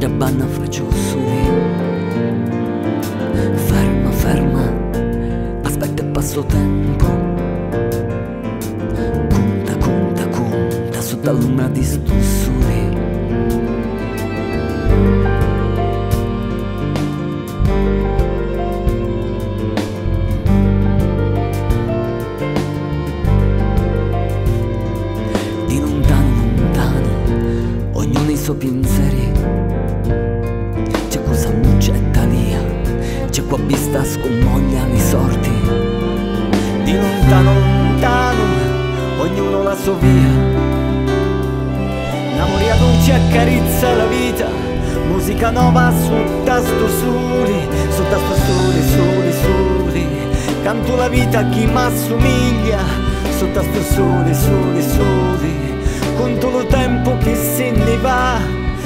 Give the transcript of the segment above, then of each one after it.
da banna faccio un suvi. Ferma, ferma, aspetta passo tempo. Conta, conta, conta, sotto l'ombra di splussuri. Di lontano, lontano, ognuno i suoi pensieri. C'è qua vista scommoglia le sorti. Di lontano, lontano, ognuno la sua via. L'amoria dolce accarezza la vita Musica nuova su tasto soli Su tasto soli, soli, soli. Canto la vita a chi m'assomiglia Su tasto soli, soli, soli. Conto lo tempo che se ne va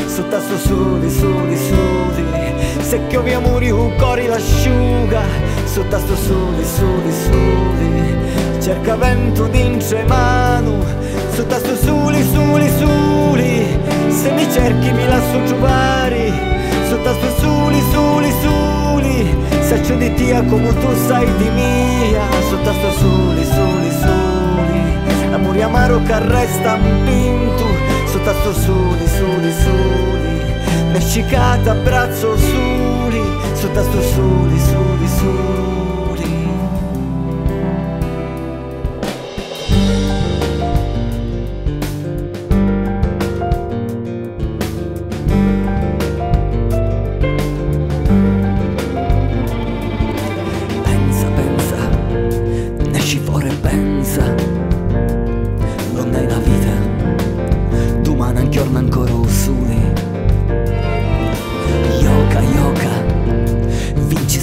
Su tasto soli, soli, soli Se che vi amori un cuore l'asciuga. Su tasto soli, soli, soli Cerca vento dentro mano. Su tasto soli, soli, soli Se mi cerchi mi lascio trovare. Su tasto soli, soli, soli Saccio di tia come tu sai di mia. Su tasto soli, soli, soli Amore amaro che resta un pinto Su tasto soli, soli, soli Mescicata a braccio soli Su tasto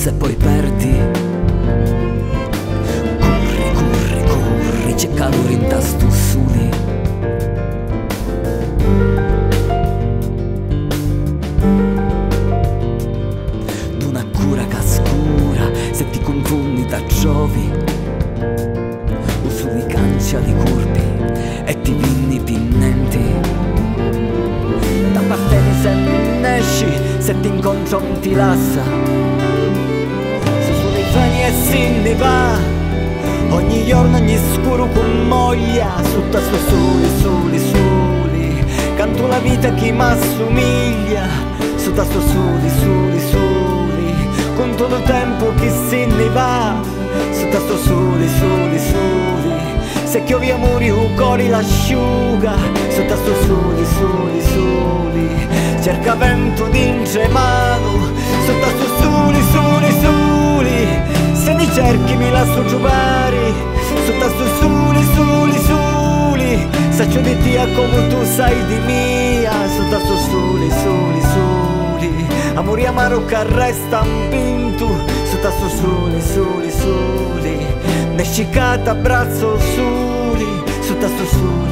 se poi perdi. Corri, corri, corri, c'è calore in tasto soli D'una cura che scura se ti confondi da giovi. Uso di cancia di corpi e ti vinni pinnenti Da parte se ne esci se ti incontro non ti lascia Se sono i freni e se ne va. Ogni giorno, ogni scuro con moglia Sotto sto sole, sole, sole Canto la vita che m'assomiglia Sotto sto sole, sole, sole Conto il tempo che se ne va Sotto sto sole, sole, sole Se che vi amori un cuore l'asciuga Sotto sto sole, sole, sole Cerca vento dentro mano Sotto sole, sole, lascio trovare Sotto sto sole, sole, sole Saccio di tia come tu sai di mia. Sotto sto sole, sole, sole Amore amaro che resta un pinto Sotto sto sole, sole, sole Mescicata a braccio sole Sotto sto sole